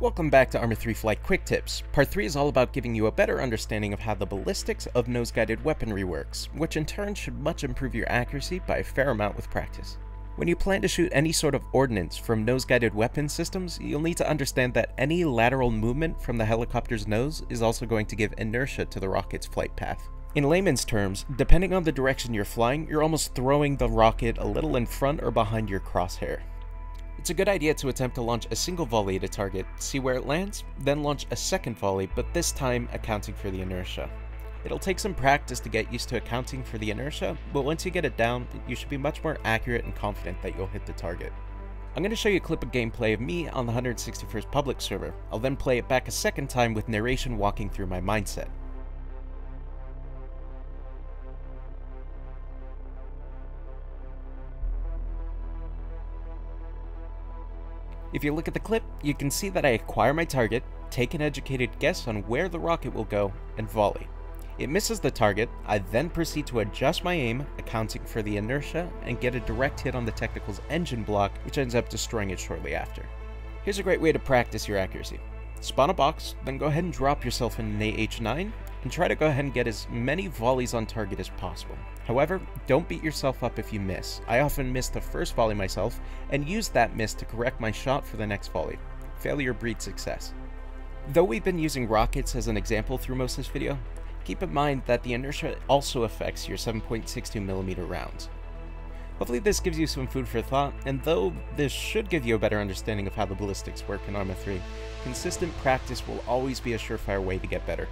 Welcome back to Arma 3 Flight Quick Tips. Part 3 is all about giving you a better understanding of how the ballistics of nose-guided weaponry works, which in turn should much improve your accuracy by a fair amount with practice. When you plan to shoot any sort of ordnance from nose-guided weapon systems, you'll need to understand that any lateral movement from the helicopter's nose is also going to give inertia to the rocket's flight path. In layman's terms, depending on the direction you're flying, you're almost throwing the rocket a little in front or behind your crosshair. It's a good idea to attempt to launch a single volley at a target, see where it lands, then launch a second volley, but this time accounting for the inertia. It'll take some practice to get used to accounting for the inertia, but once you get it down, you should be much more accurate and confident that you'll hit the target. I'm going to show you a clip of gameplay of me on the 161st public server. I'll then play it back a second time with narration walking through my mindset. If you look at the clip, you can see that I acquire my target, take an educated guess on where the rocket will go, and volley. It misses the target, I then proceed to adjust my aim, accounting for the inertia, and get a direct hit on the Technical's engine block, which ends up destroying it shortly after. Here's a great way to practice your accuracy. Spawn a box, then go ahead and drop yourself in an AH-9, and try to go ahead and get as many volleys on target as possible. However, don't beat yourself up if you miss. I often miss the first volley myself, and use that miss to correct my shot for the next volley. Failure breeds success. Though we've been using rockets as an example through most of this video, keep in mind that the inertia also affects your 7.62mm rounds. Hopefully this gives you some food for thought, and though this should give you a better understanding of how the ballistics work in Arma 3, consistent practice will always be a surefire way to get better.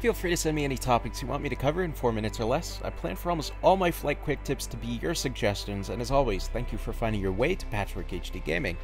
Feel free to send me any topics you want me to cover in 4 minutes or less. I plan for almost all my flight quick tips to be your suggestions, and as always, thank you for finding your way to Patchwork HD Gaming.